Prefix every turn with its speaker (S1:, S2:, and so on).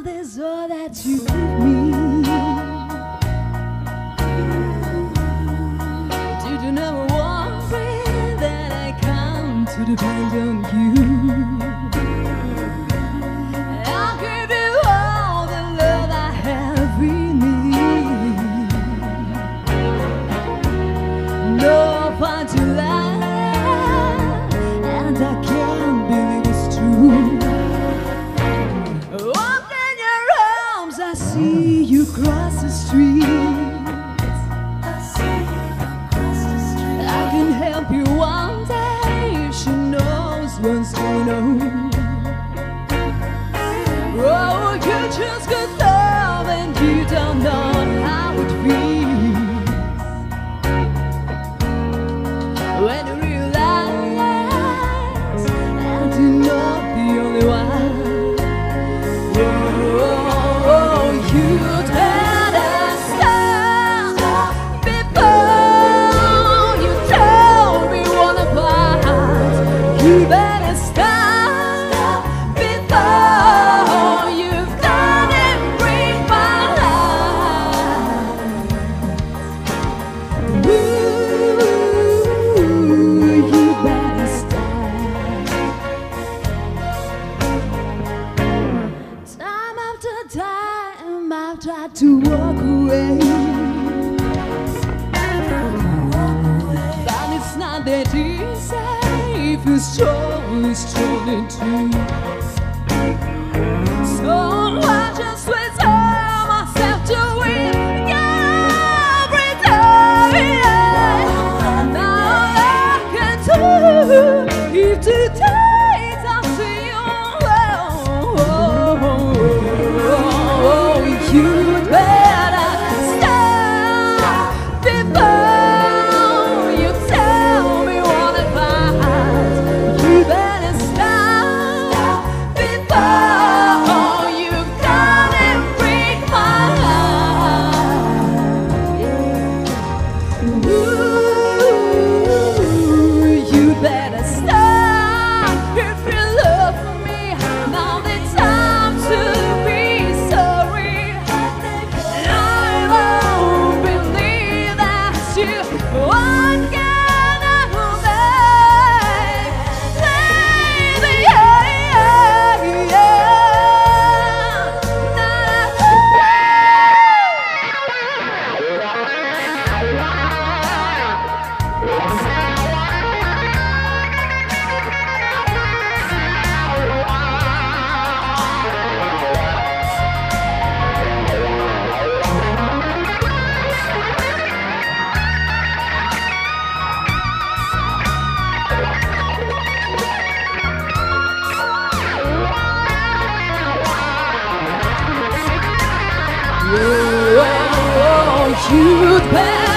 S1: Now there's all that you give me. Did you never worry that I come to depend on you? Oh, you just got love and you don't know how it feels. When you realize that you're not the only one. Oh, you'd better stop before you tell me what apart. You after time, I've tried to walk away. But it's not that easy if you're strong, strong too. So I You'd better